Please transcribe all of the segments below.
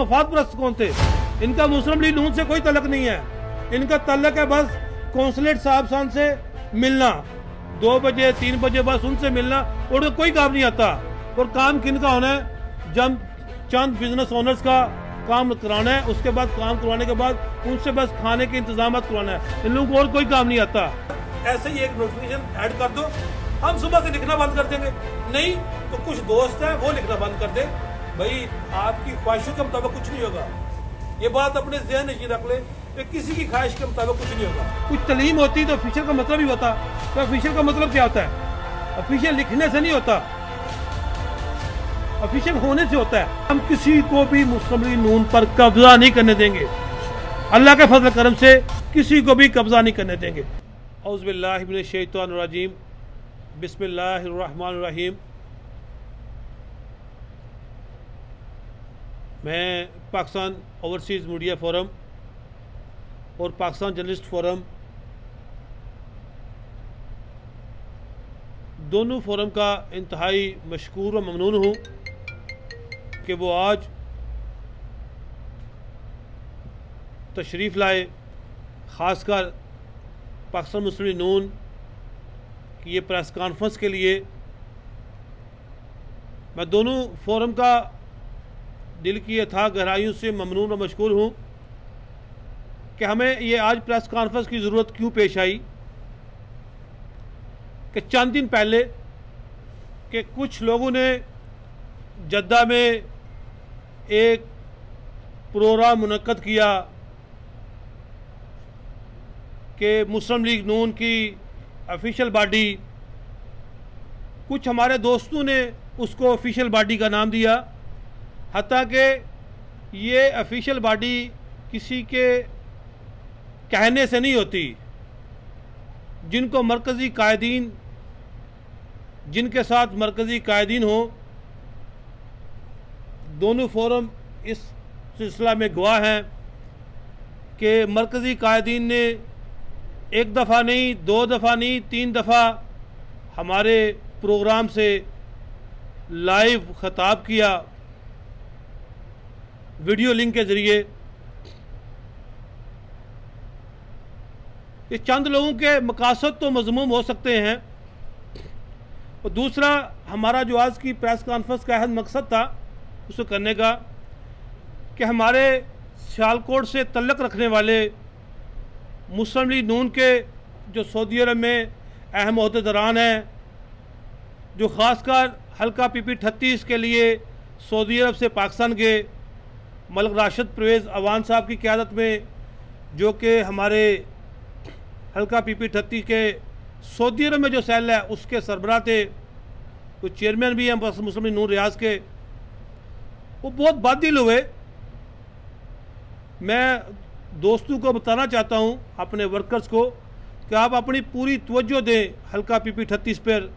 मफाद परस्त कौन थे? इनका मुस्लिम लीग नून से कोई तलक नहीं है। इनका तलक है बस कौंसलेट साहब सान से मिलना। दो बजे, तीन बजे बस उनसे मिलना, और कोई काम नहीं आता। और काम किन का होना है? जब चंद बिज़नेस ओनर्स का काम कराना है, उसके बाद काम करवाने के बाद उनसे बस खाने के इंतज़ाम करवाना है। इन लोगों को और कोई काम नहीं आता। ऐसे ही एक नोटिफिकेशन ऐड कर दो। हम सुबह से लिखना बंद कर देंगे। नहीं तो कुछ दोस्त हैं, वो लिखना बंद कर दे। भाई, आपकी ख्वाहिशों के मुताबिक कुछ नहीं होगा। ये बात अपने जहन में रख ले कि किसी की ख्वाहिश के मुताबिक कुछ नहीं होगा। कुछ तलीम होती तो ऑफिशियल का मतलब ही होता। तो ऑफिशियल का मतलब क्या होता है? ऑफिशियल लिखने से नहीं होता। ऑफिशियल होने से होता है। हम किसी को भी मुस्लिम नून पर कब्जा नहीं करने देंगे। अल्लाह के फजल करम से किसी को भी कब्जा नहीं करने देंगे। औज़बिल्लिनशैतवानरजीम बिस्मिल्लाहिर्रहमानिर्रहीम मैं पाकिस्तान ओवरसीज़ मीडिया फोरम और पाकिस्तान जर्नलिस्ट फोरम, दोनों फोरम का इंतहाई मशहूर व ममनून हूँ कि वो आज तशरीफ़ लाए, ख़ासकर पाकिस्तान मुस्लिम नून की ये प्रेस कॉन्फ्रेंस के लिए। मैं दोनों फोरम का दिल की यथा गहराइयों से ममनून और मशहूर हूँ कि हमें ये आज प्रेस कॉन्फ्रेंस की ज़रूरत क्यों पेश आई कि चंद दिन पहले कि कुछ लोगों ने जद्दा में एक प्रोग्राम मनक़द किया कि मुस्लिम लीग नून की ऑफिशियल बॉडी, कुछ हमारे दोस्तों ने उसको ऑफिशियल बॉडी का नाम दिया। हती कि ये ऑफिशियल बॉडी किसी के कहने से नहीं होती। जिनको मरकज़ी कायदीन, जिनके साथ मरकज़ी कायदीन हो, दोनों फोरम इस सिलसिला में गवाह हैं कि मरकज़ी कायदीन ने एक दफ़ा नहीं, दो दफ़ा नहीं, तीन दफ़ा हमारे प्रोग्राम से लाइव ख़ताब किया। वीडियो लिंक के ज़रिए ये चंद लोगों के मकासद तो मजमूम हो सकते हैं। और दूसरा, हमारा जो आज की प्रेस कॉन्फ्रेंस का अहम मकसद था, उसको करने का, कि हमारे सियालकोट से तल्लक रखने वाले मुस्लिम लीग नून के जो सऊदी अरब में अहम अहदेदारान हैं, जो ख़ासकर हल्का पी पी के लिए सऊदी अरब से पाकिस्तान गए मलक राशिद परवेज़ अवान साहब की क़्यादत में जो कि हमारे हल्का पी पी अठतीस के सऊदी अरब में जो सेल है, उसके सरबराह थे कुछ चेयरमैन भी हैं मुस्लिम नूर रियाज के। वो बहुत बादिल हुए मैं दोस्तों को बताना चाहता हूँ, अपने वर्कर्स को, कि आप अपनी पूरी तवज्जो दें हल्का पी पी अठतीस पर।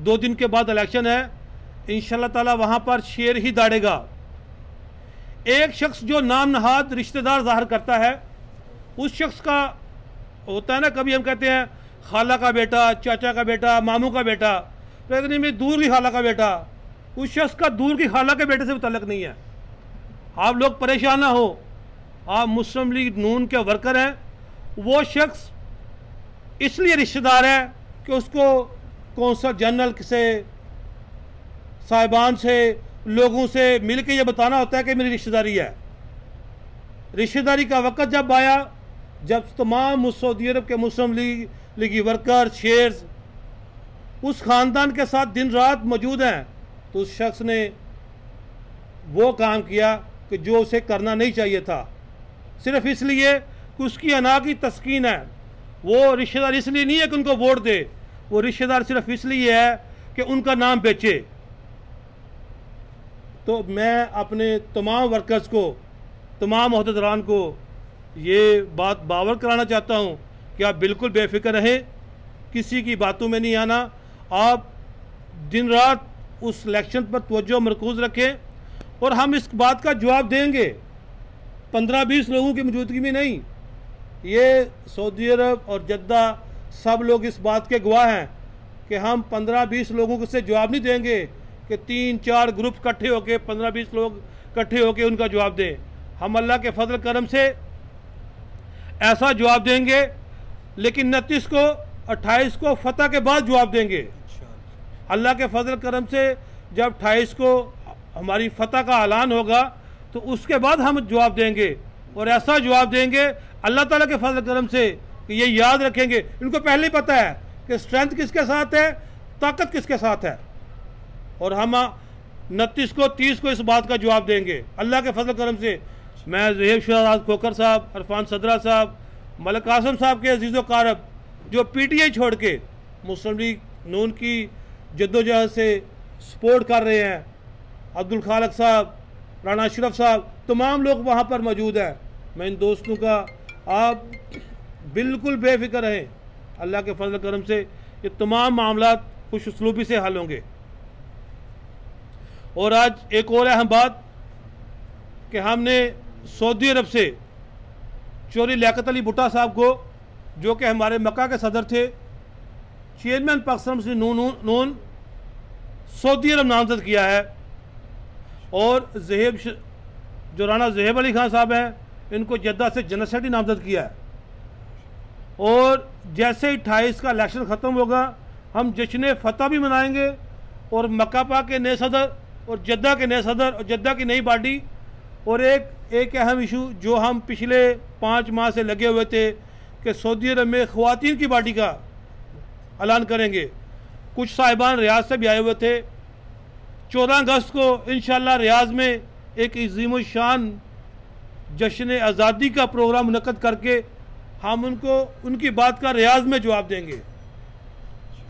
दो दिन के बाद इलेक्शन है। इन ताला वहाँ पर शेर ही दाड़ेगा। एक शख्स जो नाम नहाद रिश्तेदार ज़ाहिर करता है, उस शख्स का होता है ना, कभी हम कहते हैं, खाला का बेटा, चाचा का बेटा, मामू का बेटा लेकिन में दूर की खाला का बेटा, उस शख्स का दूर की खाला के बेटे से भी तलक नहीं है। आप लोग परेशान ना हो। आप मुस्लिम लीग नून के वर्कर हैं। वो शख्स इसलिए रिश्तेदार है कि उसको कौंसल जनरल से, साहिबान से लोगों से मिल के ये बताना होता है कि मेरी रिश्तेदारी है। रिश्तेदारी का वक़्त जब आया, जब तमाम सऊदी अरब के मुस्लिम लीग, लीगी वर्कर, शेयर्स, उस ख़ानदान के साथ दिन रात मौजूद हैं तो उस शख्स ने वो काम किया कि जो उसे करना नहीं चाहिए था। सिर्फ़ इसलिए कि उसकी अना की तस्कीन है। वो रिश्तेदार इसलिए नहीं है कि उनको वोट दे, वो रिश्तेदार सिर्फ़ इसलिए है कि उनका नाम बेचे। तो मैं अपने तमाम वर्कर्स को, तमाम अहदेदारान को ये बात बावर कराना चाहता हूँ कि आप बिल्कुल बेफिक्र रहें, किसी की बातों में नहीं आना। आप दिन रात उस इलेक्शन पर तवज्जो मरकूज़ रखें और हम इस बात का जवाब देंगे। पंद्रह बीस लोगों की मौजूदगी में नहीं, ये सऊदी अरब और जद्दा सब लोग इस बात के गवाह हैं कि हम पंद्रह बीस लोगों को से जवाब नहीं देंगे। कि तीन चार ग्रुप इकट्ठे होके, पंद्रह बीस लोग इकट्ठे होके उनका जवाब दें। हम अल्लाह के फजल करम से ऐसा जवाब देंगे, लेकिन उनतीस को, अट्ठाईस को फतह के बाद जवाब देंगे। अल्लाह के फजल करम से जब अट्ठाईस को हमारी फतह का ऐलान होगा तो उसके बाद हम जवाब देंगे। और ऐसा जवाब देंगे अल्लाह ताला के फजल करम से कि ये याद रखेंगे। इनको पहले ही पता है कि स्ट्रेंथ किसके साथ है, ताकत किसके साथ है। और हम उनतीस को, तीस को इस बात का जवाब देंगे। अल्लाह के फजल करम से। मैं जहेब शहराज खोकर साहब, अरफान सदरा साहब, मलक कासम साहब के अज़ीज़ कारब, जो पी टी आई छोड़ के मुस्लिम लीग नून की जद्दोजहद से सपोर्ट कर रहे हैं, अब्दुल खालक साहब राना अशरफ साहब, तमाम लोग वहाँ पर मौजूद हैं। मैं इन दोस्तों का आप बिल्कुल बेफिक्र रहें। अल्लाह के फजल करम से ये तमाम मामला खुश उसलूबी से हल होंगे। और आज एक और अहम बात कि हमने सऊदी अरब से चोरी लियाकत अली भुट्टा साहब को, जो कि हमारे मक्का के सदर थे, chairman Pakistan Muslim Noon Noon Saudi Arab नामजद किया है। और जहेब जो राना जहेब अली खान साहब हैं, इनको जद्दा से जनरल सेक्रेटरी नामजद किया है। और जैसे ही अट्ठाईस का इलेक्शन ख़त्म होगा, हम जश्न फतह भी मनाएँगे और मकापा के नए सदर और जद्दा के नए सदर और जद्दा की नई पार्टी और एक एक अहम इशू जो हम पिछले पाँच माह से लगे हुए थे कि सऊदी अरब में ख़वान की पार्टी का ऐलान करेंगे। कुछ साहिबान रियाज से भी आए हुए थे। चौदह अगस्त को इन रियाज में एक अजीम शान जश्न आज़ादी का प्रोग्राम मनद करके हम उनको, उनकी बात का रियाज में जवाब देंगे।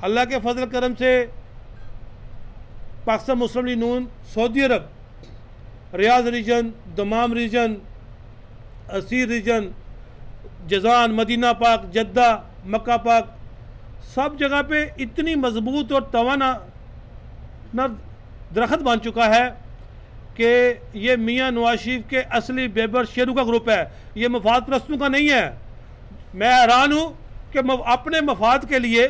अल्लाह के फजल करम से Pakistan Muslim League Noon, Saudi Arab Riyadh region, Dammam region, Asir region, Jazan, Medina पाक, जद्दा, मक्का पाक, सब जगह पे इतनी मज़बूत और तवाना न दरख्त बन चुका है कि ये मियाँ नवाज़ शरीफ के असली बेबर शेरू का ग्रुप है। ये मफाद प्रस्तों का नहीं है। मैं हैरान हूँ कि अपने मफाद के लिए,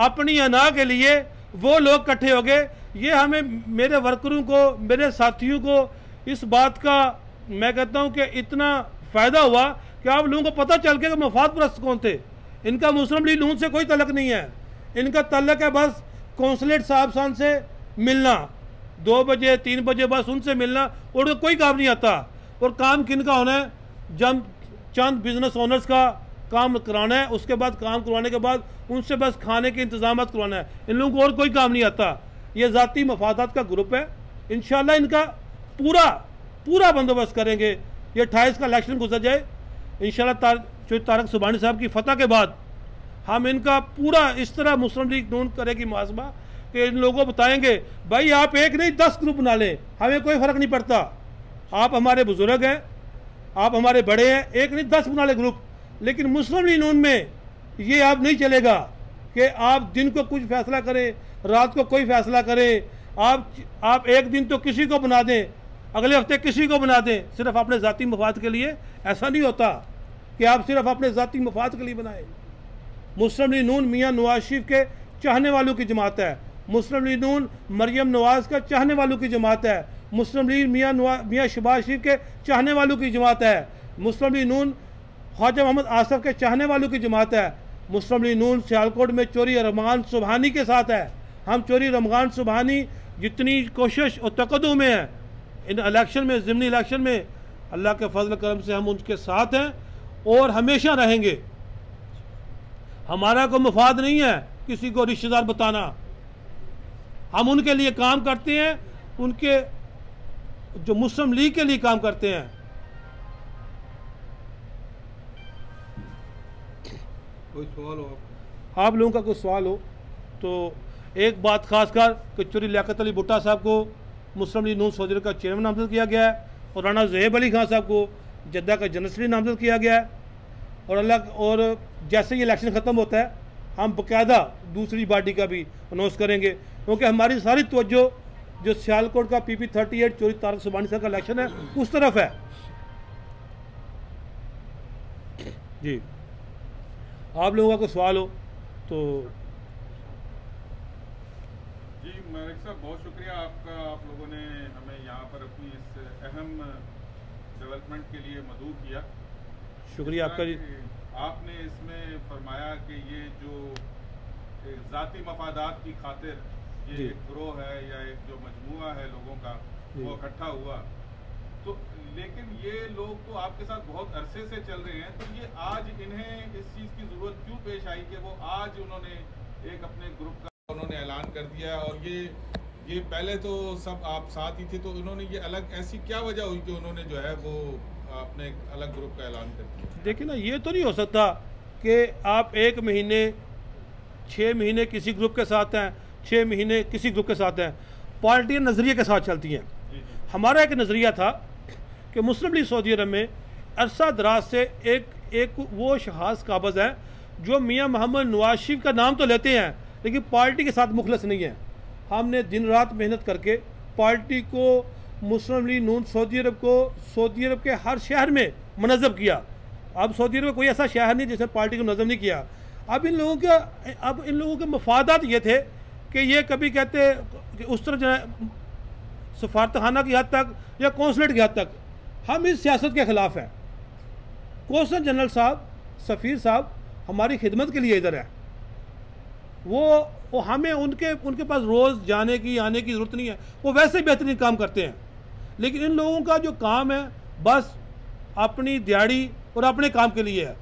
अपनी अना के लिए वो लोग इकट्ठे हो गए ये हमें मेरे वर्करों को, मेरे साथियों को इस बात का मैं कहता हूँ कि इतना फ़ायदा हुआ कि आप लोगों को पता चल गया कि मफाद प्रस्त कौन थे। इनका मुस्लिम लीग नून से कोई तलक नहीं है। इनका तलक है बस कौंसलेट साहब सान से मिलना। दो बजे, तीन बजे बस उनसे मिलना, और कोई काम नहीं आता। और काम किन का होना है? जब चंद बिज़नेस ओनर्स का काम कराना है, उसके बाद काम करवाने के बाद उनसे बस खाने के इंतज़ाम करवाना है। इन लोगों को और कोई काम नहीं आता। ये ज़ाती मफादात का ग्रुप है। इन इनका पूरा पूरा बंदोबस्त करेंगे। ये अट्ठाईस का इलेक्शन गुजर जाए। इन तार, तारक सुबानी साहब की फतह के बाद हम इनका पूरा इस तरह मुस्लिम लीग नून करेगी मुआजमा कि इन लोगों को बताएँगे भाई आप एक नहीं दस ग्रुप बना लें। हमें कोई फ़र्क नहीं पड़ता। आप हमारे बुज़ुर्ग हैं आप हमारे बड़े हैं एक नहीं दस बना लें ग्रुप। लेकिन मुस्लिम लीग नून में ये आप नहीं चलेगा। कि आप दिन को कुछ फैसला करें, रात को कोई फैसला करें, आप आप एक दिन तो किसी को बना दें, अगले हफ़्ते किसी को बना दें, सिर्फ़ अपने ज़ाती मफाद के लिए। ऐसा नहीं होता कि आप सिर्फ़ अपने ज़ाती मफाद के लिए बनाएँ। मुस्लिम लीग नून मियाँ नवाज़ शरीफ के चाहने वालों की जमात है। मुस्लिम लीग नून मरियम नवाज़ का चाहने वालों की जमात है। मुस्लिम लीग मियाँ मियाँ शबाज शरीफ के चाहने वालों की जमात है। मुस्लिम लीग नून ख्वाजा मोहम्मद आसफ के चाहने वालों की जमात है। मुस्लिम लीग नून सियालकोट में चोरी रमगान सुबहानी के साथ है। हम चोरी रमगान सुबहानी जितनी कोशिश और तकदू में है, इन इलेक्शन में, ज़मनी इलेक्शन में, अल्लाह के फजल करम से हम उनके साथ हैं और हमेशा रहेंगे। हमारा कोई मफाद नहीं है किसी को रिश्तेदार बताना। हम उनके लिए काम करते हैं, उनके जो मुस्लिम लीग के लिए काम करते हैं। कोई सवाल हो? आप लोगों का कोई सवाल हो तो एक बात खासकर कि चोरी लियाकत अली भुट्टा साहब को मुस्लिम लीग नून सौजर का चेयरमैन नामजद किया गया है और राना जहेब अली खान साहब को जद्दा का जनरल नामजद किया गया है। और अल्लाह और जैसे ही इलेक्शन ख़त्म होता है, हम बाकायदा दूसरी पार्टी का भी अनाउंस करेंगे। क्योंकि हमारी सारी तवज्जो जो सियालकोट का पी पी थर्टी एट चोरी तारक सुबानी साहब का इलेक्शन है, उस तरफ़ है। जी। आप लोगों का कोई सवाल हो तो जी मलिक साहब बहुत शुक्रिया आपका। आप लोगों ने हमें यहाँ पर अपनी इस अहम डेवलपमेंट के लिए मदू किया। शुक्रिया आपका जी। आपने इसमें फरमाया कि ये जो ज़ाती मफादात की खातिर ये एक ग्रोह है या एक जो मजमुआ है लोगों का वो इकट्ठा हुआ। तो लेकिन ये लोग तो आपके साथ बहुत अरसे से चल रहे हैं तो ये आज इन्हें इस चीज़ की ज़रूरत क्यों पेश आई कि वो आज उन्होंने एक अपने ग्रुप का उन्होंने ऐलान कर दिया है और ये ये पहले तो सब आप साथ ही थे तो उन्होंने ये अलग ऐसी क्या वजह हुई कि उन्होंने जो है वो अपने अलग ग्रुप का ऐलान कर दिया? देखिए ना ये तो नहीं हो सकता कि आप एक महीने छः महीने किसी ग्रुप के साथ हैं छः महीने किसी ग्रुप के साथ हैं पार्टियाँ नज़रिए के साथ चलती हैं। हमारा एक नज़रिया था कि मुस्लिम लीग सऊदी अरब में अरसा दराज से एक एक वो शहाज काबज़ है जो मियाँ मोहम्मद नवाज़ शरीफ का नाम तो लेते हैं, लेकिन पार्टी के साथ मुखलस नहीं है। हमने दिन रात मेहनत करके पार्टी को, मुस्लिम लीग नून सऊदी अरब को, सऊदी अरब के हर शहर में मनज़ब किया। अब सऊदी अरब कोई ऐसा शहर नहीं जिसने पार्टी को नज़म नहीं किया। अब इन लोगों के, अब इन लोगों के मफादात ये थे कि ये कभी कहते, कि उस तरह जो है सफारत खाना की हद तक या कौंसलेट की हद तक हम इस सियासत के ख़िलाफ़ हैं। कौंसल जनरल साहब सफ़ीर साहब हमारी खिदमत के लिए इधर है। वो वो हमें उनके उनके पास रोज़ जाने की आने की ज़रूरत नहीं है। वो वैसे ही बेहतरीन काम करते हैं। लेकिन इन लोगों का जो काम है बस अपनी दिहाड़ी और अपने काम के लिए है।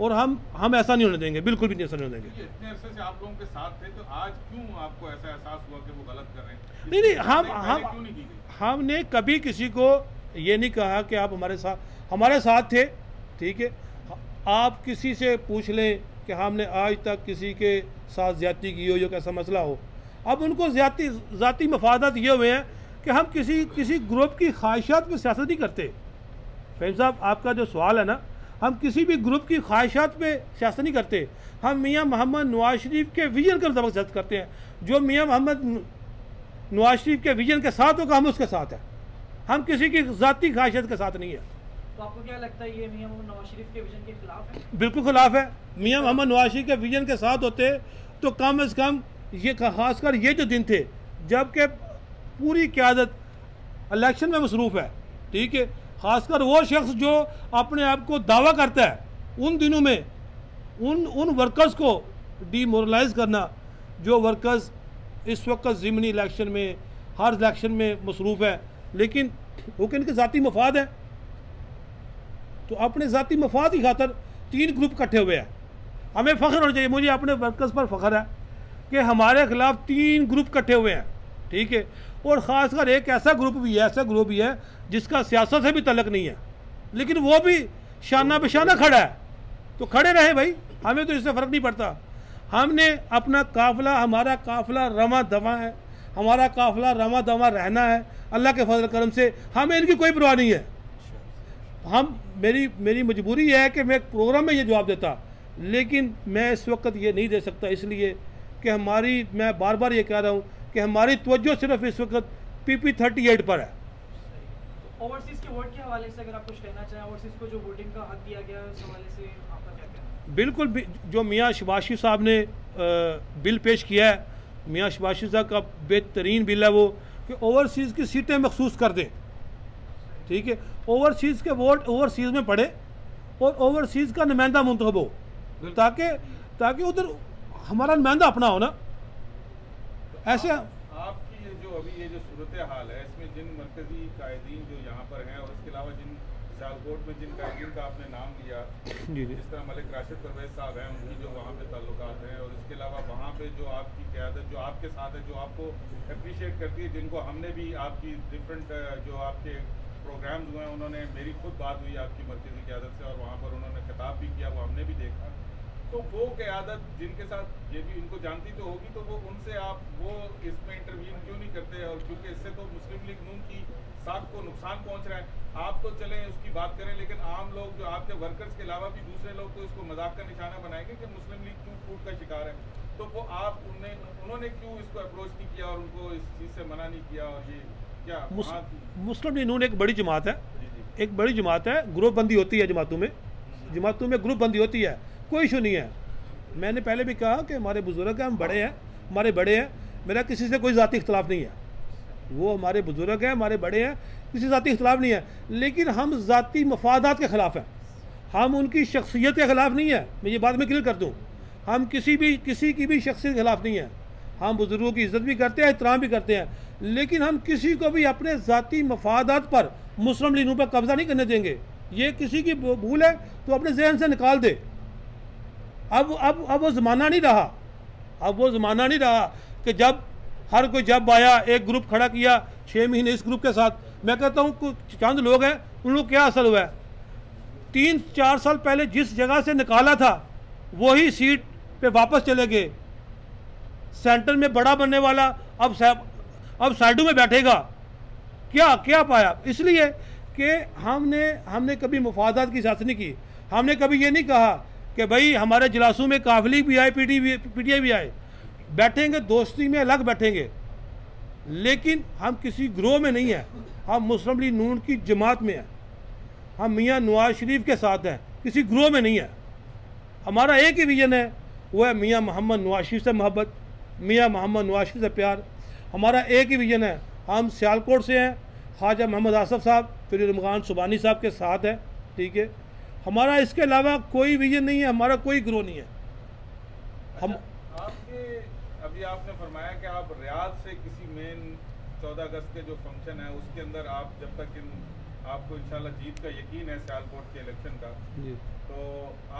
और हम हम ऐसा नहीं होने देंगे बिल्कुल भी नहीं ऐसा नहीं होने देंगे। इतने अरसे से आप लोगों के साथ थे तो आज क्यों आपको ऐसा एहसास हुआ कि वो गलत कर रहे हैं? नहीं, नहीं, हम- हम- हमने कभी किसी को ये नहीं कहा कि आप हमारे साथ हमारे साथ थे, ठीक है? आप किसी से पूछ लें कि हमने आज तक किसी के साथ ज़्यादती की हो या कैसा मसला हो। अब उनको ज़्यादती, ज़ाती मफादत ये हुए हैं कि हम किसी किसी ग्रुप की ख्वाहिशात पर सियासत नहीं करते। फहीम साहब, आपका जो सवाल है ना, हम किसी भी ग्रुप की ख्वाहिशात पे सियासत नहीं करते। हम मियाँ मोहम्मद नवाज़ शरीफ के विजन के सियासत करते हैं। जो मियाँ मोहम्मद नवाज़ शरीफ के विजन के साथ होगा, हम उसके साथ हैं। हम किसी की ज़ाती ख्वाहिशत के साथ नहीं है। तो आपको क्या लगता है ये मियाँ मोहम्मद नवाज़ शरीफ के विजन के खिलाफ है? बिल्कुल खिलाफ है। मियाँ मोहम्मद नवाज़ शरीफ के विजन के साथ होते तो कम अज़ कम ये खासकर ये जो दिन थे जबकि पूरी क्यादत इलेक्शन में मसरूफ़ है ठीक है? खासकर वो शख्स जो अपने आप को दावा करता है उन दिनों में उन उन वर्कर्स को डीमोरलाइज करना जो वर्कर्स इस वक्त ज़िमनी इलेक्शन में हर इलेक्शन में मसरूफ़ है। लेकिन वो कि इनके ज़ाती मफाद है। तो अपने ज़ाती मफाद की खातर तीन ग्रुप इकट्ठे हुए हैं। हमें फ़ख्र होना चाहिए, मुझे अपने वर्कर्स पर फ़ख्र है कि हमारे खिलाफ तीन ग्रुप इकट्ठे हुए हैं, ठीक है? और ख़ासकर एक ऐसा ग्रुप भी है, ऐसा ग्रुप भी है जिसका सियासत से भी तलक नहीं है, लेकिन वो भी शाना बशाना खड़ा है। तो खड़े रहे भाई, हमें तो इससे फ़र्क नहीं पड़ता। हमने अपना काफ़िला, हमारा काफ़िला रवा दवा है। हमारा काफ़िला रमा दवा रहना है अल्लाह के फजल करम से। हमें इनकी कोई परवाह नहीं है। हम मेरी मेरी मजबूरी है कि मैं एक प्रोग्राम में ये जवाब देता लेकिन मैं इस वक्त ये नहीं दे सकता इसलिए कि हमारी मैं बार बार ये कह रहा हूँ कि हमारी तवज्जो सिर्फ़ इस वक्त पी पी थर्टी एट पर है। ओवरसीज के वोट के हवाले से अगर आप कुछ कहना चाहें ओवरसीज को जो वोटिंग का हक दिया गया उस हवाले से आपका क्या कहना बिल्कुल जो मियाँ शबाशी साहब ने बिल पेश किया है मियाँ शबाशी साहब का बेहतरीन बिल है वो कि ओवरसीज़ की सीटें मखसूस कर दें। ठीक है? ओवरसीज़ के वोट ओवरसीज़ में पड़े और ओवरसीज़ का नुमाइंदा मुंतखब हो। ताकि ताकि उधर हमारा नुमाइंदा अपना हो ना। ऐसे आपकी ये जो अभी ये जो सूरत हाल है इसमें जिन मरकजी कायदीन जो यहाँ पर हैं और सियालकोट में जिन कायदीन का आपने नाम लिया जी जिस तरह मलिक राशिद परवेज साहब हैं उनकी जो वहाँ पे ताल्लुकात हैं और इसके अलावा वहाँ पे जो आपकी क्यादत जो आपके साथ है जो आपको अप्रिशिएट करती है जिनको हमने भी आपकी डिफरेंट जो आपके प्रोग्राम्स हुए हैं उन्होंने मेरी खुद बात हुई आपकी मरकजी क्यादत से और वहाँ पर उन्होंने खिताब भी किया वो हमने भी देखा। तो वो क्यादत जिनके साथ ये भी इनको जानती तो होगी तो वो उनसे आप वो इसमें इंटरवीन क्यों नहीं करते और क्योंकि इससे तो मुस्लिम लीग नून की साख को नुकसान पहुँच रहा है। आप तो चले उसकी बात करें लेकिन आम लोग जो आपके वर्कर्स के अलावा भी दूसरे लोग तो इसको मज़ाक का निशाना बनाएँगे कि मुस्लिम लीग क्यों फूट का शिकार है। तो वो आप उन्हें उन्होंने क्यों इसको अप्रोच नहीं किया और उनको इस चीज़ से मना नहीं किया? और ये क्या मुस, मुस्लिम लीग नून एक बड़ी जमात है। एक बड़ी जमात है ग्रुप बंदी होती है जमातों में। जमातों में ग्रुप बंदी होती है कोई इशू नहीं है। मैंने पहले भी कहा कि हमारे बुज़ुर्ग हैं हम बड़े हैं हमारे बड़े हैं मेरा किसी से कोई ज़ाती इख्तलाफ नहीं है। वो हमारे बुज़ुर्ग हैं, हमारे बड़े हैं, किसी ज़ाती इख्तलाफ नहीं है। लेकिन हम ज़ाती मफादात के ख़िलाफ़ हैं। हम उनकी शख्सियत के ख़िलाफ़ नहीं है। मैं ये बात मैं क्लियर कर दूँ। हम किसी भी, किसी की भी शख्सियत के ख़िलाफ़ नहीं है। हम बुज़ुर्गों की इज़्ज़त भी करते हैं, एहतराम भी करते हैं। लेकिन हम किसी को भी अपने ज़ाती मफादात पर मुस्लिम लीगों पर कब्ज़ा नहीं करने देंगे। ये किसी की भूल है तो अपने जहन से निकाल दे। अब अब अब वो ज़माना नहीं रहा। अब वो ज़माना नहीं रहा कि जब हर कोई जब आया, एक ग्रुप खड़ा किया छः महीने इस ग्रुप के साथ। मैं कहता हूँ चंद लोग हैं, उन लोग क्या असर हुआ है? तीन, चार साल पहले जिस जगह से निकाला था, वही सीट पे वापस चले गए। सेंटर में बड़ा बनने वाला, अब अब साइडों में बैठेगा। क्या क्या पाया? इसलिए कि हमने हमने कभी मुफादात की साथ नहीं की। हमने कभी ये नहीं कहा कि भाई हमारे जलासों में काफली भी आए पी टी भी पी टी आई भी आए। बैठेंगे, दोस्ती में अलग बैठेंगे। लेकिन हम किसी ग्रोह में नहीं हैं। हम मुस्लिम लीग नून की जमात में हैं। हम मियाँ नवाज़ शरीफ के साथ हैं। किसी ग्रोह में नहीं है। हमारा एक ही विजन है, वो है मियाँ मोहम्मद नवाज़ शरीफ से मोहब्बत, मियाँ मोहम्मद नवाज़ शरीफ से प्यार। हमारा एक ही विजन है, हम सियालकोट से हैं। ख्वाजा मोहम्मद आसफ साहब, फिर रमगान सुबानी साहब के साथ हैं, ठीक है। हमारा इसके अलावा कोई विजन नहीं है, हमारा कोई ग्रोह नहीं है। हम अभी आपने फरमाया कि आप रियाज से किसी मेन चौदह अगस्त के जो फ़ंक्शन है उसके अंदर आप जब तक इन आपको इंशाल्लाह जीत का यकीन है सियालकोट के इलेक्शन का तो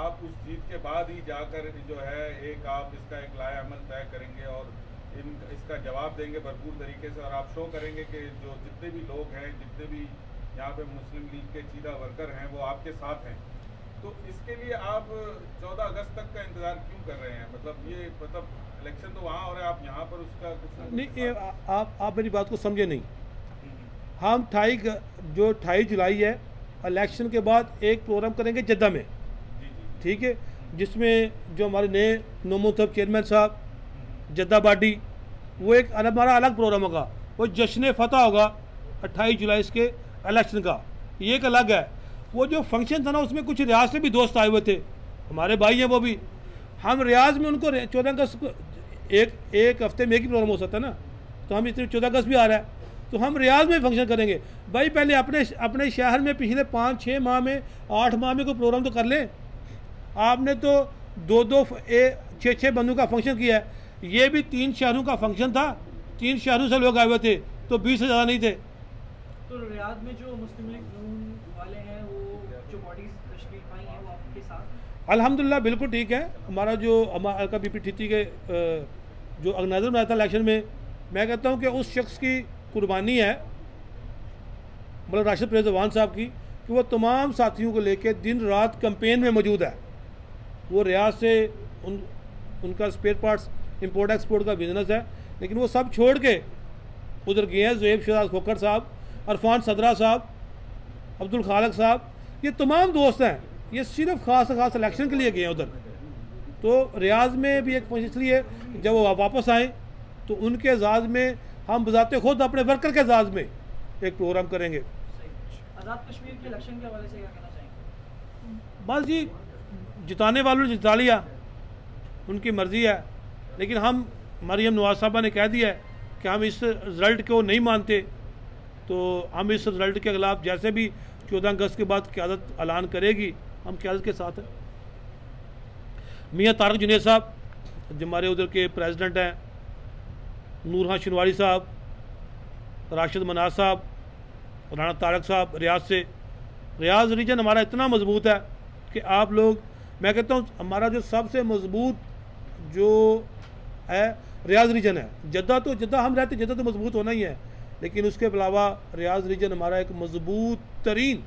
आप उस जीत के बाद ही जाकर जो है एक आप इसका एक लाया अमल तय करेंगे और इन इसका जवाब देंगे भरपूर तरीके से और आप शो करेंगे कि जो जितने भी लोग हैं जितने भी यहाँ पे मुस्लिम लीग के चीदा वर्कर हैं वो आपके साथ हैं। तो इसके लिए आप 14 अगस्त तक का इंतज़ार क्यों कर रहे हैं? मतलब ये मतलब इलेक्शन तो वहाँ हो रहा है आप यहाँ पर उसका नहीं आप आप मेरी बात को समझे नहीं। हम ढाई जो अठाई जुलाई है इलेक्शन के बाद एक प्रोग्राम करेंगे जद्दा में। ठीक है? जिसमें जो हमारे नए नोमोथब चेयरमैन साहब जद्दा बाडी वो एक हमारा अलग प्रोग्राम होगा। वो जश्न फ़तह होगा अट्ठाईस जुलाई इसके इलेक्शन का। ये एक अलग है। वो जो फ़ंक्शन था ना उसमें कुछ रियाज से भी दोस्त आए हुए थे। हमारे भाई हैं वो भी। हम रियाज में उनको चौदह अगस्त को एक एक हफ़्ते में एक ही प्रोग्राम हो सकता है ना? तो हम इतने चौदह अगस्त भी आ रहा है। तो हम रियाज में फ़ंक्शन करेंगे। भाई पहले अपने अपने शहर में पिछले पाँच छः माह में आठ माह में कोई प्रोग्राम तो कर लें। आपने तो दो दो छः छः बंदों का फ़ंक्शन किया है। ये भी तीन शहरों का फ़ंक्शन था। तीन शहरों से लोग आए हुए थे तो बीस से ज़्यादा नहीं थे। तो रियाज में जो मुस्लिम लीग वाले हैं वो जो बॉडीज तशकील पाई हैं वो आपके साथ? अल्हम्दुलिल्लाह बिल्कुल ठीक है। हमारा जो हमारा का बी पी के जो ऑर्गेनाइजर बनाया था इलेक्शन में, मैं कहता हूँ कि उस शख्स की कुर्बानी है मतलब राशिद प्रेज जवान साहब की, कि वो तमाम साथियों को लेकर दिन रात कंपेन में मौजूद है। वो रियाज से उन, उनका स्पेयर पार्ट्स इंपोर्ट एक्सपोर्ट का बिज़नेस है, लेकिन वो सब छोड़ के उधर गए हैं जुएब शहजाद खोखर साहब, अरफान सदरा साहब, अब्दुल खालक साहब, ये तमाम दोस्त हैं, ये सिर्फ़ खास खास इलेक्शन के लिए गए हैं उधर। तो रियाज में भी एक इसलिए जब वो वापस आए तो उनके एजाज में हम बजाते खुद अपने वर्कर के एजाज में एक प्रोग्राम करेंगे। बस जी जिताने वालों ने जिता लिया उनकी मर्ज़ी है। लेकिन हम मरियम नवाज़ साहबा ने कह दिया है कि हम इस रिज़ल्ट को नहीं मानते तो हम इस रिज़ल्ट के खिलाफ जैसे भी चौदह अगस्त के बाद क्यादत ऐलान करेगी हम क्यादत के साथ हैं। मियाँ तारक जुनेद साहब जो हमारे उधर के प्रेसिडेंट हैं नूरहान शनवारी साहब, राशिद मनाज साहब राना तारक साहब, रियाज से। रियाज रीजन हमारा इतना मज़बूत है कि आप लोग, मैं कहता हूँ, हमारा जो सबसे मज़बूत जो है, रियाज रीजन है। जद्दा तो जद्दा हम रहते, जद्दा तो मज़बूत होना ही है। लेकिन उसके अलावा रियाज रीजन हमारा एक मज़बूत तरीन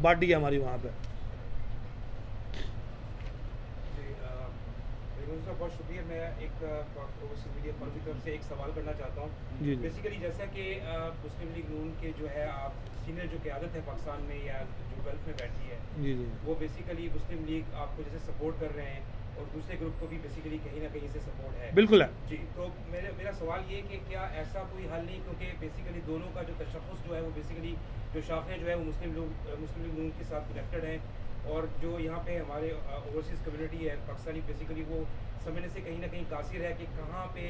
बाडी है हमारी वहाँ पर बहुत शुक्रिया मैं एक मीडिया फॉर की तरफ़ से एक सवाल करना चाहता हूँ। बेसिकली जैसा कि मुस्लिम लीग नून के जो है आप सीनियर जो क्यादत है पाकिस्तान में या जो गल्फ में बैठी है जी जी। वो बेसिकली मुस्लिम लीग आपको जैसे सपोर्ट कर रहे हैं और दूसरे ग्रुप को भी बेसिकली कहीं ना कहीं से सपोर्ट है। बिल्कुल है। जी तो मेरे मेरा सवाल ये कि क्या ऐसा कोई हल नहीं क्योंकि बेसिकली दोनों का जो तशखस जो है वो बेसिकली जो शाखें जो है वो मुस्लिम लोग मुस्लिम लीग नून के साथ कनेक्टेड हैं। और जो यहाँ पे हमारे ओवरसीज़ कम्युनिटी है पाकिस्तानी बेसिकली वो समझने से कहीं ना कहीं कासिर है कि कहाँ पे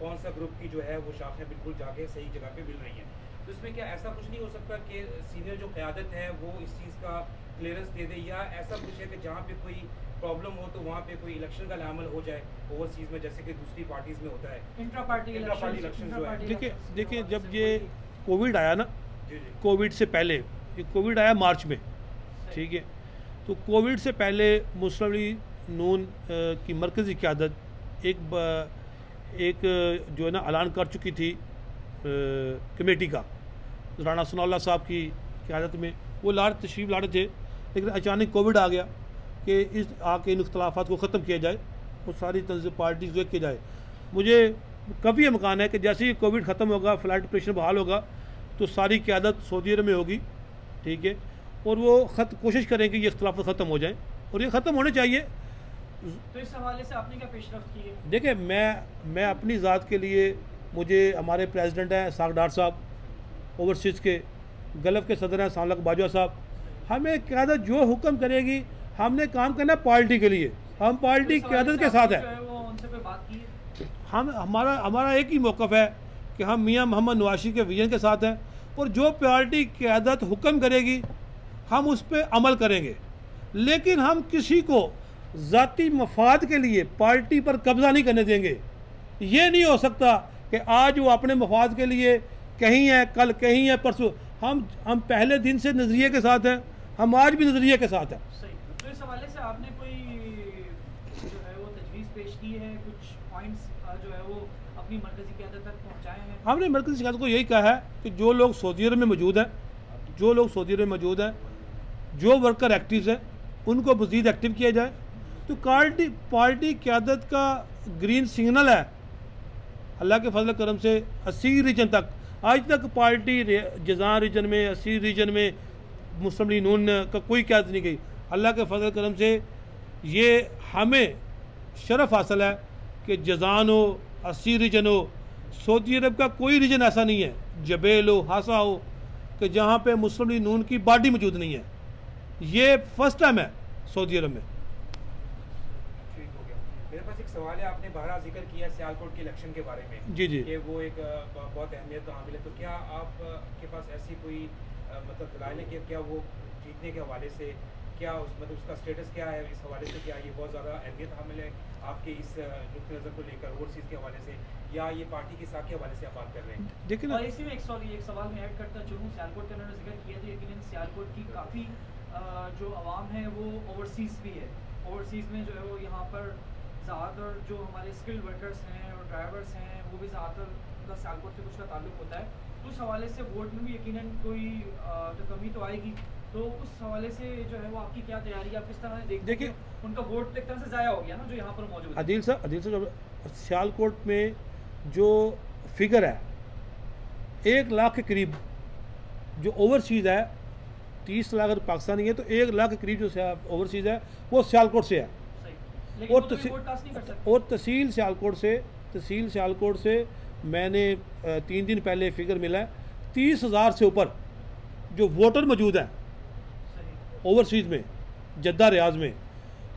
कौन सा ग्रुप की जो है वो शाखें बिल्कुल जाके सही जगह पे मिल रही हैं। तो इसमें क्या ऐसा कुछ नहीं हो सकता कि सीनियर जो क़्यादत है वो इस चीज़ का क्लियरेंस दे दे या ऐसा कुछ है कि जहाँ पे कोई प्रॉब्लम हो तो वहाँ पे कोई इलेक्शन का अमल हो जाए ओवरसीज़ में जैसे कि दूसरी पार्टीज़ में होता है। इंट्रा पार्टी इलेक्शन जो है। देखिए देखिए जब ये कोविड आया ना कोविड से पहले कोविड आया मार्च में ठीक है? तो कोविड से पहले मुस्लिम नून की मरकज़ी क़्यादत एक एक, जो है ना, ऐलान कर चुकी थी कमेटी का। राना सनाउल्ला साहब की क़्यादत में वो ला तशरीफ़ लाड़े थे, लेकिन अचानक कोविड आ गया कि इस, आके इन इख्तलाफात को ख़त्म किया जाए और सारी तंजीम पार्टी को किया जाए। मुझे कभी इम्कान है कि जैसे ही कोविड ख़त्म होगा, फ़्लाइट ऑपरेशन बहाल होगा तो सारी क़्यादत सऊदी अरब में होगी, ठीक है? और वो खत कोशिश करें कि ये इख्तलाफ ख़त्म हो जाए और ये ख़त्म होने चाहिए। तो इस हवाले से आपने क्या पेशरफ की है? देखिए मैं मैं अपनी ज़ात के लिए मुझे हमारे प्रेसिडेंट हैं सागडार साहब ओवरसीज़ के गल्फ़ के सदर हैं सालक बाजवा साहब। हमें क्यादत जो हुक्म करेगी हमने काम करना है पार्टी के लिए। हम पार्टी तो क्यादत के साथ है। हम हमारा हमारा एक ही मौक़ है कि हम मियाँ मोहम्मद नवाशी के विजन के साथ हैं और जो पार्टी क्यादत हुक्म करेगी हम उस पर अमल करेंगे। लेकिन हम किसी को ज़ाती मफाद के लिए पार्टी पर कब्ज़ा नहीं करने देंगे। ये नहीं हो सकता कि आज वो अपने मफाद के लिए कहीं है कल कहीं है परसों। हम हम पहले दिन से नज़रिए के साथ हैं हम आज भी नज़रिए के साथ हैं। तो इस हवाले से आपने कोई जो है वो तजवीज़ पेश की है? कुछ पॉइंट्स जो है वो अपनी मरकजी क्यादत तक पहुँचाए हैं? हमने मरकज़ी शिकायत को यही कहा है कि जो लोग सऊदी अरब में मौजूद हैं जो लोग सऊदी अरब में मौजूद हैं जो वर्कर एक्टिव हैं, उनको मज़ीद एक्टिव किया जाए। तो पार्टी पार्टी क्यादत का ग्रीन सिग्नल है। अल्लाह के फजल करम से अस्सी रीजन तक। आज तक पार्टी जजान रीजन में, अस्सी रीजन में मुस्लिम लीग नून का कोई क्यादत नहीं गई। अल्लाह के फजल करम से ये हमें शरफ हासिल है कि जजान हो, अस्सी रीजन हो, सऊदी अरब का कोई रीजन ऐसा नहीं है। जबेल हो, हासा हो, कि जहाँ पे मुस्लिम लीग नून की बाडी मौजूद नहीं है। ये फ़र्स्ट टाइम है सऊदी अरब में। मेरे पास एक सवाल है आपने बहरा ज़िक्र किया सियालकोट के इलेक्शन के बारे में जी जी। कि वो एक बहुत अहमियत हामिल है। तो क्या आप के पास ऐसी कोई मतलब दलाइल है कि क्या वो जीतने के हवाले से क्या उस मतलब उसका स्टेटस क्या है? इस हवाले से क्या ये बहुत ज़्यादा अहमियत हामिल है आपके इस नुक़ नज़र को लेकर ओवरसीज़ के हवाले से या ये पार्टी की साख के हवाले से आप बात कर रहे हैं? देखिए और इसी में एक सवाल एक सवाल मैं ऐड करता चलूँ सियालकोट का उन्होंने ज़िक्र किया तो यकीन सियालकोट की काफ़ी जो आवाम है वो ओवरसीज़ भी है। ओवरसीज़ में जो है वो यहाँ पर ज़्यादातर जो हमारे स्किल्ड वर्कर्स हैं और ड्राइवर्स हैं वो भी ज़्यादातर उनका सियालकोट से कुछ का ताल्लुक होता है। तो उस हवाले से वोट में भी यकीन कोई तो कमी तो आएगी। तो उस हवाले से जो है वो आपकी क्या तैयारी है? आप किस तरह देख देखिए- उनका वोट एक तरह से ज़ाया हो गया ना जो यहाँ पर मौजूद है? अदील साहब अदील साहब सियालकोट में जो फिगर है एक लाख के करीब जो ओवरसीज़ है तीस लाख अगर पाकिस्तानी है तो एक लाख के करीब जो ओवरसीज़ है वो सियालकोट से है। और तो तसी- सकते। और तहसील सियालकोट से तहसील सियालकोट से मैंने तीन दिन पहले फिगर मिला है तीस हज़ार से ऊपर जो वोटर मौजूद हैं ओवरसीज़ में जद्दा रियाज में।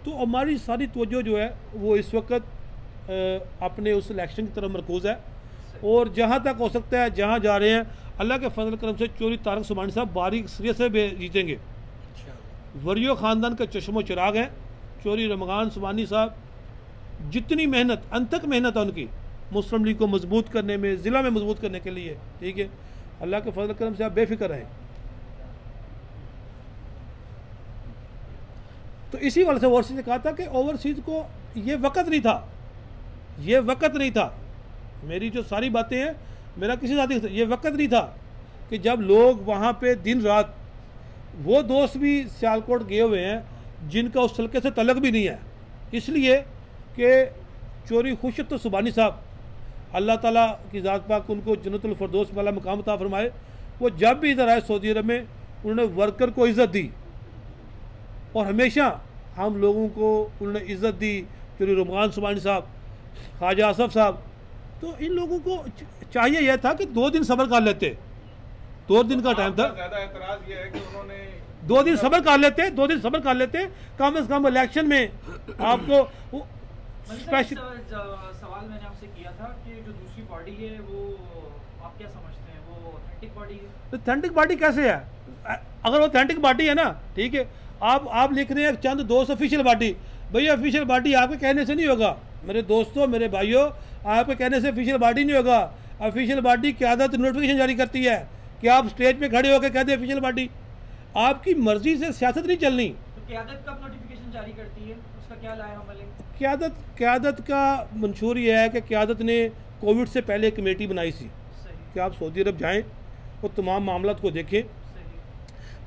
तो हमारी सारी तवज्जो जो है वो इस वक्त अपने उस इलेक्शन की तरफ़ मरकूज़ है। और जहाँ तक हो सकता है जहाँ जा रहे हैं अल्लाह के फजल करम से चोरी तारक सुमानी साहब बारीक सरिया से जीतेंगे। वरियो ख़ानदान का चश्मो चिराग हैं चोरी रमगान सुमानी साहब जितनी मेहनत अंतक मेहनत है उनकी मुस्लिम लीग को मज़बूत करने में ज़िला में मज़बूत करने के लिए ठीक है? अल्लाह के फजल करम से आप बेफिक्र रहें तो इसी वाले से ओवरसीज ने कहा था कि ओवरसीज को ये वक़्त नहीं था ये वक़्त नहीं था मेरी जो सारी बातें हैं, मेरा किसी साथी ये वक़्त नहीं था कि जब लोग वहाँ पे दिन रात, वो दोस्त भी सियालकोट गए हुए हैं, जिनका उस हल्के से तलक भी नहीं है। इसलिए कि चोरी खुश तो सुबानी साहब, अल्लाह ताला की ज़ात पाक उनको जन्नतुल फरदौस वाला मकाम ता फरमाए, वो जब भी इधर आए सऊदी अरब में, उन्होंने वर्कर को इज़्ज़त दी। और हमेशा हम लोगों को उन्होंने इज़्ज़त दी, चोरी रुमान सुबानी साहब, ख्वाजा आसफ साहब तो इन लोगों को चाहिए यह था कि दो दिन सब्र कर लेते। दो दिन का टाइम था। एतराज़ ये है कि उन्होंने दो दिन सब्र कर लेते दो दिन सब्र कर लेते। कम से कम इलेक्शन में आपको स्पेशल सवाल मैंने आपसे किया था कि जो दूसरी बॉडी है वो आप क्या समझते हैं? वो ऑथेंटिक बॉडी है? ऑथेंटिक बॉडी कैसे है? अगर ऑथेंटिक बॉडी है ना ठीक है आप आप लिख रहे हैं चंद दोस्त ऑफिशियल बॉडी भैया ऑफिशियल बॉडी आपके कहने से नहीं होगा। मेरे दोस्तों मेरे भाइयों आपके कहने से ऑफिशियल बॉडी नहीं होगा। ऑफिशियल बॉडी क्यादत नोटिफिकेशन जारी करती है कि आप स्टेज पे खड़े होकर कह दें ऑफिशियल बॉडी आपकी मर्ज़ी से सियासत नहीं चलनी। तो क्यादत कब नोटिफिकेशन जारी करती है? उसका क्या लाया क्यादत क्यादत का मंशूर यह है कि क्यादत ने कोविड से पहले कमेटी बनाई थी कि आप सऊदी अरब जाएँ और तमाम मामला को देखें।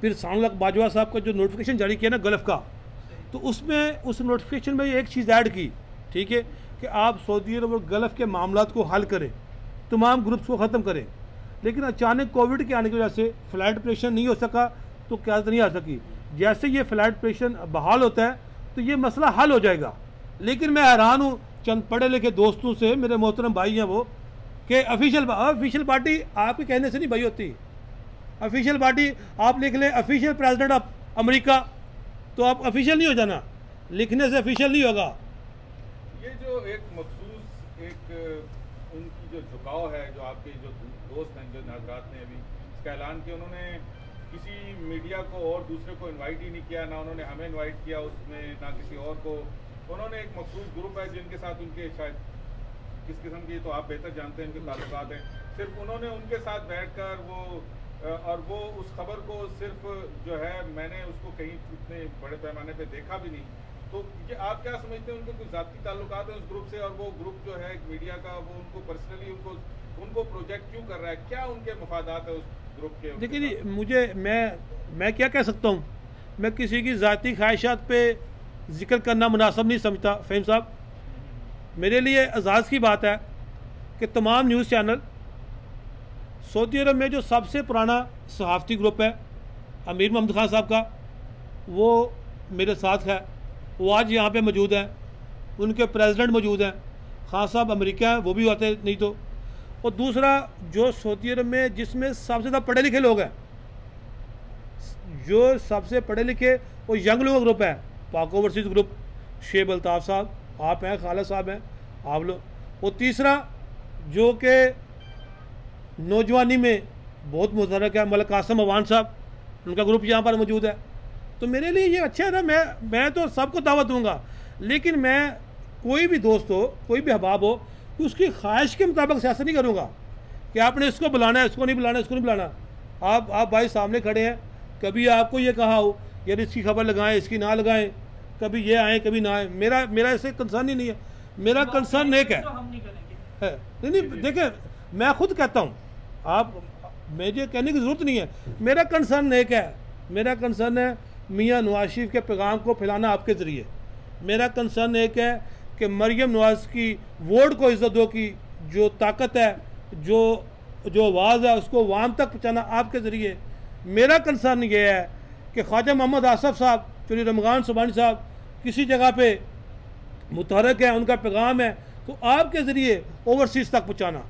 फिर सानलक बाजवा साहब का जो नोटिफिकेशन जारी किया ना गल्फ़ का तो उसमें, उस नोटिफिकेशन में एक चीज़ ऐड की, ठीक है, कि आप सऊदी अरब और गल्फ़ के मामला को हल करें, तमाम ग्रुप्स को ख़त्म करें। लेकिन अचानक कोविड के आने की वजह से फ़्लाइट ऑपरेशन नहीं हो सका तो क्या नहीं आ सकी। जैसे ये फ़्लाइट ऑपरेशन बहाल होता है तो ये मसला हल हो जाएगा। लेकिन मैं हैरान हूँ, चंद पढ़े लिखे दोस्तों से, मेरे मोहतरम भाई हैं वो, कि ऑफिशियल ऑफिशियल पार्टी आपके कहने से नहीं भाई होती। ऑफिशियल पार्टी आप लिख लें ऑफिशियल प्रेसिडेंट ऑफ़ अमेरिका तो आप ऑफिशियल नहीं हो जाना। लिखने से ऑफिशियल नहीं होगा। ये जो एक मखसूस, एक उनकी जो झुकाव है, जो आपके जो दोस्त हैं, जो नाजरात ने अभी, इसका ऐलान किया, उन्होंने किसी मीडिया को और दूसरे को इनवाइट ही नहीं किया, ना उन्होंने हमें इनवाइट किया उसमें, ना किसी और को। उन्होंने एक मखसूस ग्रुप है जिनके साथ उनके शायद किस किस्म की तो आप बेहतर जानते हैं, उनके ताल्लुकात हैं। सिर्फ़ उन्होंने उनके साथ बैठकर वो और वो उस खबर को सिर्फ़ जो है मैंने उसको कहीं इतने बड़े पैमाने पे देखा भी नहीं। तो ये आप क्या समझते हैं उनके कुछ ज़ाती ताल्लुक है उस ग्रुप से? और वो ग्रुप जो है मीडिया का वो उनको पर्सनली उनको उनको प्रोजेक्ट क्यों कर रहा है? क्या उनके मफादात है उस ग्रुप के? देखिए मुझे मैं मैं क्या कह सकता हूँ? मैं किसी की ज़ाती ख्वाहिशात पे ज़िक्र करना मुनासब नहीं समझता फेम साहब। मेरे लिए एजाज़ की बात है कि तमाम न्यूज़ चैनल सऊदी अरब में जो सबसे पुराना सहाफ़ती ग्रुप है, अमीर मोहम्मद खान साहब का, वो मेरे साथ है। वो आज यहाँ पे मौजूद हैं। उनके प्रेसिडेंट मौजूद हैं। खान साहब अमेरिका हैं, वो भी आते नहीं तो। और दूसरा, जो सऊदी अरब में जिसमें सबसे ज़्यादा पढ़े लिखे लोग हैं, जो सबसे पढ़े लिखे वो यंग लोगों का ग्रुप है, पाक ओवरसीज़ ग्रुप शेब अल्ताफ़ साहब, आप हैं खाला साहब हैं, आप लोग। और तीसरा, जो कि नौजवानी में बहुत मुतरक है मलक कासम अवान साहब उनका ग्रुप यहाँ पर मौजूद है। तो मेरे लिए ये अच्छा है ना मैं मैं तो सबको दावत दूँगा लेकिन मैं कोई भी दोस्त हो कोई भी अहबाब हो उसकी ख्वाहिश के मुताबिक सियासत नहीं करूँगा कि आपने इसको बुलाना है इसको नहीं बुलाना इसको नहीं बुलाना। आप आप भाई सामने खड़े हैं कभी आपको ये कहा हो यार इसकी खबर लगाएँ इसकी ना लगाएँ कभी ये आए कभी ना आए मेरा मेरा ऐसे कंसर्न ही नहीं है। मेरा कंसर्न एक है। नहीं नहीं देखें मैं खुद कहता हूँ, आप, मुझे कहने की ज़रूरत नहीं है। मेरा कंसर्न एक है, मेरा कंसर्न है मियाँ नवाज़ शरीफ के पैगाम को फैलाना आपके ज़रिए। मेरा कंसर्न एक है कि मरियम नवाज़ की वोट को इज़्ज़त दो की जो ताकत है, जो जो आवाज़ है, उसको वाम तक पहुँचाना आपके ज़रिए। मेरा कंसर्न ये है कि ख्वाजा मोहम्मद आसफ साहब, चुनी रमगान सुबानी साहब किसी जगह पे मुतहरक है, उनका पैगाम है तो आपके ज़रिए ओवरसीज़ तक पहुँचाना।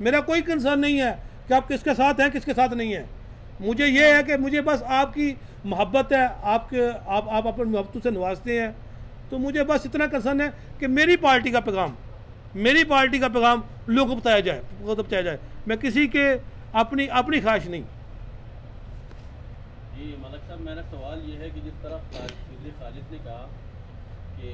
मेरा कोई कंसर्न नहीं है कि आप किसके साथ हैं किसके साथ नहीं है। मुझे ये है कि मुझे बस आपकी मोहब्बत है आपके आप आप अपनी मोहब्बतों से नवाजते हैं। तो मुझे बस इतना कंसर्न है कि मेरी पार्टी का पैगाम मेरी पार्टी का पैगाम लोगों को बताया जाए को बताया जाए। मैं किसी के अपनी अपनी ख्वाहिश नहीं। जी मलक साहब मेरा सवाल ये है कि जिस तरह खालिद ने कहा कि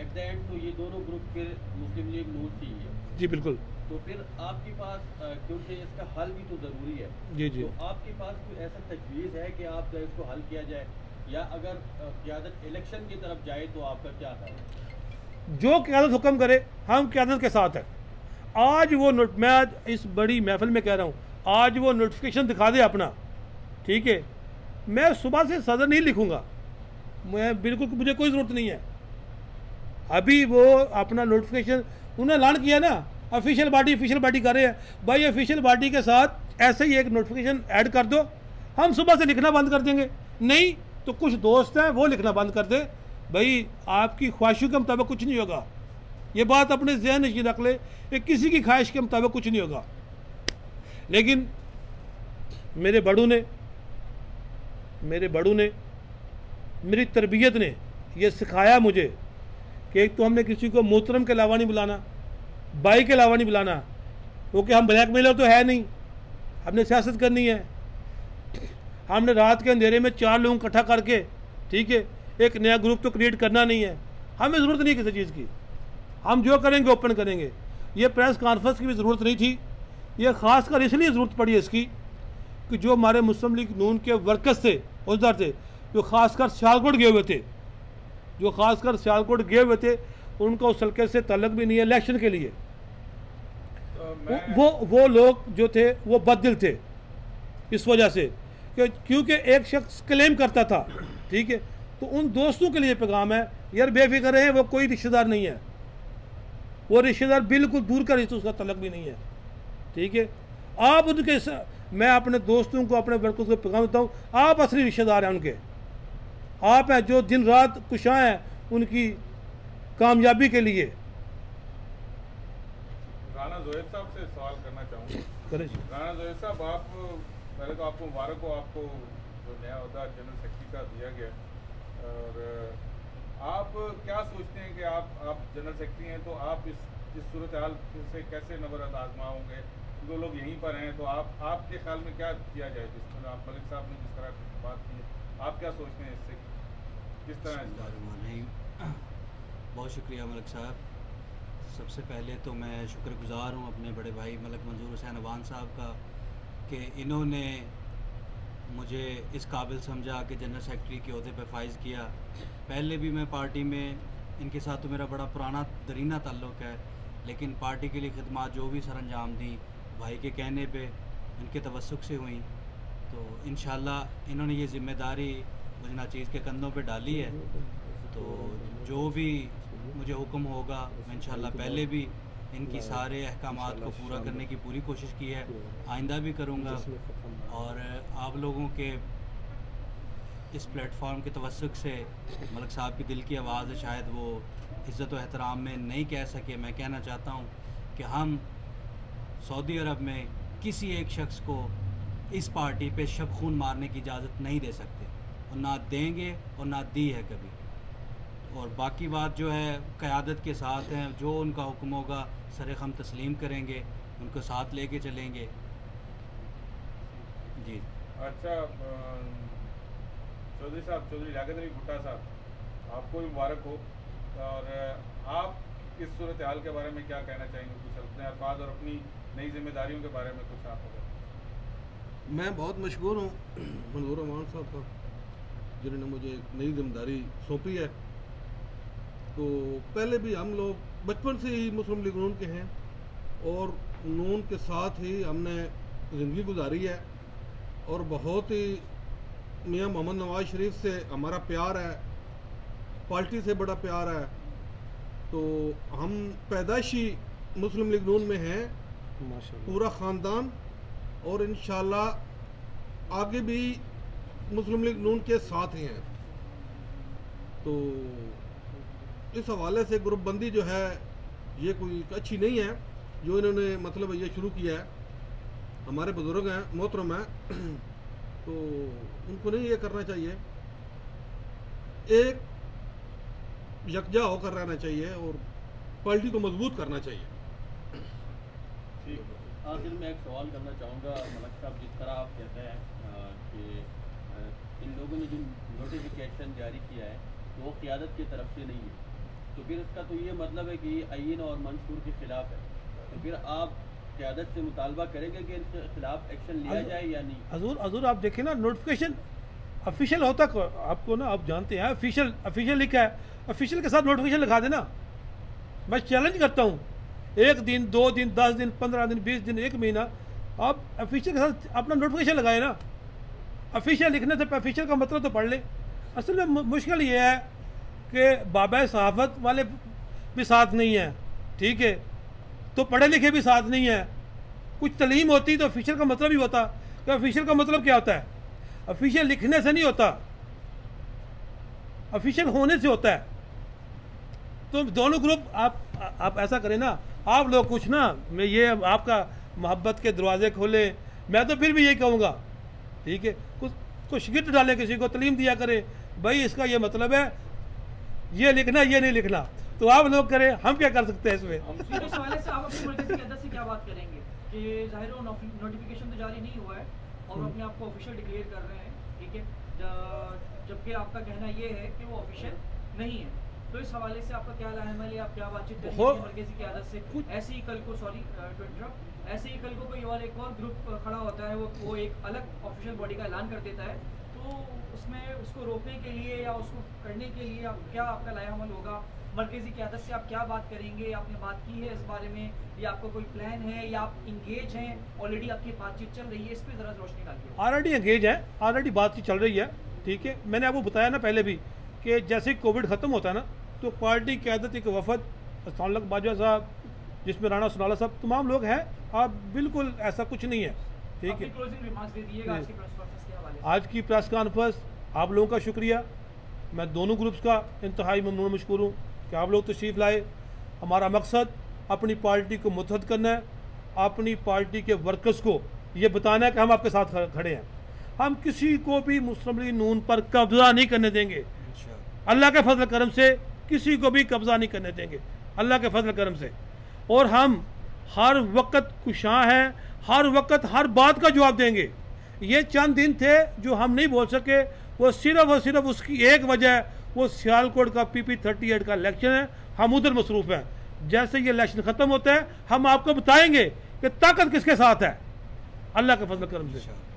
एट द एंड तो ये दोनों ग्रुप के मुस्लिम लीग नूर थी जी बिल्कुल। तो फिर आपके पास क्योंकि इसका हल भी तो ज़रूरी है जी जी। तो आपके पास कोई ऐसा तजवीज़ है कि आप इसको हल किया जाए या अगर क्यादत इलेक्शन की तरफ़ जाए तो आपका क्या है? जो क्यादत हुक्म करे हम क्यादत के साथ हैं। आज वो नोट मैं आज इस बड़ी महफिल में कह रहा हूँ आज वो नोटिफिकेशन दिखा दे अपना ठीक है? मैं सुबह से सदर नहीं लिखूँगा। मैं बिल्कुल मुझे कोई ज़रूरत नहीं है। अभी वो अपना नोटिफिकेशन उन्होंने ऐलान किया ना ऑफिशियल बॉडी ऑफिशियल बॉडी कर रहे हैं। भाई ऑफिशियल बॉडी के साथ ऐसे ही एक नोटिफिकेशन ऐड कर दो। हम सुबह से लिखना बंद कर देंगे। नहीं तो कुछ दोस्त हैं, वो लिखना बंद कर दे। भाई, आपकी ख्वाहिशों के मुताबिक कुछ नहीं होगा। ये बात अपने जहन में रख ले कि किसी की ख्वाहिश के मुताबिक कुछ नहीं होगा। लेकिन मेरे बड़ों ने, मेरे बड़ों ने, मेरी तरबियत ने यह सिखाया मुझे कि एक तो हमने किसी को मोहतरम के अलावा नहीं बुलाना। बाई के अलावा नहीं बुलाना। क्योंकि हम ब्लैक मेलर तो है नहीं। हमने सियासत करनी है। हमने रात के अंधेरे में चार लोग इकट्ठा करके, ठीक है, एक नया ग्रुप तो क्रिएट करना नहीं है। हमें ज़रूरत नहीं किसी चीज़ की। हम जो करेंगे ओपन करेंगे। ये प्रेस कॉन्फ्रेंस की भी ज़रूरत नहीं थी। ये ख़ास कर इसलिए ज़रूरत पड़ी इसकी कि जो हमारे मुस्लिम लीग नून के वर्कर्स थे उधर थे, जो ख़ासकर सियालकोट गए हुए थे, जो ख़ासकर सियालकोट गए हुए थे उनका उस हल्के से तलक भी नहीं है इलेक्शन के लिए। तो वो वो लोग जो थे वो बददिल थे इस वजह से। क्योंकि एक शख्स क्लेम करता था ठीक है? तो उन दोस्तों के लिए पैगाम है यार बेफिक्र हैं वो कोई रिश्तेदार नहीं है। वो रिश्तेदार बिल्कुल दूर का रिश्ता उसका तलक भी नहीं है ठीक है? आप उनके मैं अपने दोस्तों को अपने वर्कर्स को पैगाम देता हूँ आप असली रिश्तेदार हैं उनके। आप हैं जो दिन रात कुशां हैं उनकी कामयाबी के लिए। राना जोहेब साहब से सवाल करना चाहूँगा। राना जोहेब साहब आप पहले तो आपको मुबारक हो आपको जो नया अहदा जनरल सेक्रेटरी का दिया गया। और आप क्या सोचते हैं कि आप आप जनरल सेक्रेटरी हैं तो आप इस इस सूरत हाल से कैसे नबर आजमाओगे? दो लोग यहीं पर हैं तो आप आपके ख्याल में क्या किया जाए? जिस तरह आप मलिक साहब ने जिस तरह बात की आप क्या सोचते हैं इससे? किस तरह बहुत शुक्रिया मलिक साहब। सबसे पहले तो मैं शुक्रगुजार हूँ अपने बड़े भाई मलिक मंजूर हुसैन अवान साहब का कि इन्होंने मुझे इस काबिल समझा कि जनरल सेक्रेटरी के अहदे पर फाइज किया। पहले भी मैं पार्टी में, इनके साथ तो मेरा बड़ा पुराना दरीना ताल्लुक़ है, लेकिन पार्टी के लिए खदमात जो भी सर अंजाम दी, भाई के कहने पे, इनके तवसुक से हुई। तो इन इन्होंने ये ज़िम्मेदारी मुझे नाचीज़ के कंधों पे डाली है। तो जो भी मुझे हुक्म होगा इंशाल्लाह पहले भी इनकी सारे अहकाम को पूरा करने की पूरी कोशिश की है। आइंदा भी करूँगा। और आप लोगों के इस प्लेटफॉर्म के तवसुक से मलिक साहब की दिल की आवाज़ है शायद वो इज़्ज़त एहतराम में नहीं कह सके। मैं कहना चाहता हूँ कि हम सऊदी अरब में किसी एक शख्स को इस पार्टी पे शब खून मारने की इजाज़त नहीं दे सकते। और ना देंगे और ना दी है कभी। और बाकी बात जो है क़्यादत के साथ हैं जो उनका हुक्म होगा सर हम तस्लीम करेंगे उनको साथ लेके चलेंगे। जी। अच्छा चौधरी साहब चौधरी अली भुट्टा साहब आपको भी मुबारक हो। और आप इस सूरत हाल के बारे में क्या कहना चाहेंगे? कुछ अपने अल्फाज और अपनी नई जिम्मेदारियों के बारे में कुछ आप अगर मैं बहुत मशहूर हूँ मंजूर अमान साहब का जिन्होंने मुझे एक नई ज़िम्मेदारी सौंपी है। तो पहले भी हम लोग बचपन से ही मुस्लिम लीग नून के हैं और नून के साथ ही हमने ज़िंदगी गुजारी है और बहुत ही मियाँ मोहम्मद नवाज़ शरीफ से हमारा प्यार है पार्टी से बड़ा प्यार है। तो हम पैदाइशी मुस्लिम लीग नून में हैं पूरा ख़ानदान और इन आगे भी मुस्लिम लीग नून के साथ ही हैं। तो इस हवाले से ग्रुपबंदी जो है, ये कोई अच्छी नहीं है, जो इन्होंने मतलब ये शुरू किया है। हमारे बुज़ुर्ग हैं, मोहतरम हैं तो उनको नहीं ये करना चाहिए। एक यकजा होकर रहना चाहिए और पार्टी को मज़बूत करना चाहिए। ठीक। आखिर में एक सवाल करना चाहूँगा, मलक साहब, जिस तरह आप कहते हैं कि इन लोगों ने जो नोटिफिकेशन जारी किया है, वो क़्यादत की तरफ़ से नहीं है। तो फिर इसका तो ये मतलब है कि आइन और मंशूर के ख़िलाफ़ है। तो फिर आप क़्यादत से मुतालबा करेंगे कि इनके खिलाफ एक्शन लिया जाए या नहीं? हजूर हजूर आप देखें ना नोटिफिकेशन ऑफिशियल होता को- आपको ना आप जानते हैं ऑफिशियल ऑफिशियल लिखा है। ऑफिशियल के साथ नोटिफिकेशन लिखा देना। मैं चैलेंज करता हूँ। एक दिन दो दिन दस दिन पंद्रह दिन बीस दिन एक महीना आप ऑफिशियल के साथ अपना नोटिफिकेशन लगाए ना। ऑफिशियल लिखने से ऑफिशियल का मतलब तो पढ़ ले। असल में मुश्किल ये है कि बाबा सहाफत वाले भी साथ नहीं है, ठीक है? तो पढ़े लिखे भी साथ नहीं है। कुछ तलीम होती तो ऑफिशियल का मतलब ही होता। कि ऑफिशियल का मतलब क्या होता है? ऑफिशियल लिखने से नहीं होता। ऑफिशियल होने से होता है। तो दोनों ग्रुप आप आप ऐसा करें ना, आप लोग कुछ ना, मैं ये आपका मोहब्बत के दरवाजे खोलें। मैं तो फिर भी यही कहूँगा, ठीक है? कुछ कुछ गिट डालें किसी को, तलीम दिया करें। भाई, इसका ये मतलब है ये लिखना ये नहीं लिखना। तो आप लोग करें हम क्या कर सकते हैं इसमें? तो इस हवाले से आप अपने मरकजी क़यादत से क्या बात करेंगे? कि ज़ाहिर नोटिफिकेशन जारी नहीं हुआ है और हम्म। अपने आप को ऑफिशियल डिक्लेयर कर रहे हैं ठीक है? जबकि आपका कहना ये है कि वो ऑफिशियल नहीं है। तो इस हवाले से आपका क्या है आप क्या बातचीत से ऐसे ही कल को सॉरी ऐसे ही कल को कोई और एक और ग्रुप खड़ा होता है वो वो एक अलग ऑफिशियल बॉडी का ऐलान कर देता है। उसमें उसको रोकने के लिए या उसको करने के लिए आप क्या आपका लायामल होगा? मरकजी क्यादत से आप क्या बात करेंगे? आपने बात की है इस बारे में? या आपका कोई प्लान है? या आप इंगेज हैं? ऑलरेडी आपकी बातचीत चल रही है, इस पर ज़रा रोशनी डालिए ऑलरेडी एंगेज है ऑलरेडी बातचीत चल रही है, ठीक है? मैंने आपको बताया ना पहले भी कि जैसे कोविड ख़त्म होता है ना तो पार्टी क्यादत एक वफद बाजवा साहब, जिसमें राणा सुनाला साहब, तमाम लोग हैं। आप बिल्कुल ऐसा कुछ नहीं है। ठीक है। क्लोजिंग रिमार्क्स दे दीजिएगा आज की प्रेस कॉन्फ्रेंस के हवाले से। आज की प्रेस कॉन्फ्रेंस आप लोगों का शुक्रिया। मैं दोनों ग्रुप्स का इंतहाई ममनून मशकूर हूँ कि आप लोग तशरीफ़ लाए। हमारा मकसद अपनी पार्टी को मुतहद करना है अपनी पार्टी के वर्कर्स को ये बताना है कि हम आपके साथ खड़े हैं। हम किसी को भी मुस्लिम लीग नून पर कब्ज़ा नहीं करने देंगे। अल्लाह के फजल करम से किसी को भी कब्ज़ा नहीं करने देंगे। अल्लाह के फजल करम से। और हम हर वक्त कुशां हैं हर वक्त हर बात का जवाब देंगे। ये चंद दिन थे जो हम नहीं बोल सके। वो सिर्फ़ और सिर्फ़ उसकी एक वजह है वो सियालकोट का पी पी थर्टी एट का इलेक्शन है। हम उधर मसरूफ़ हैं। जैसे ये इलेक्शन ख़त्म होता है, हम आपको बताएँगे कि ताकत किसके साथ है? अल्लाह के फजल करम से।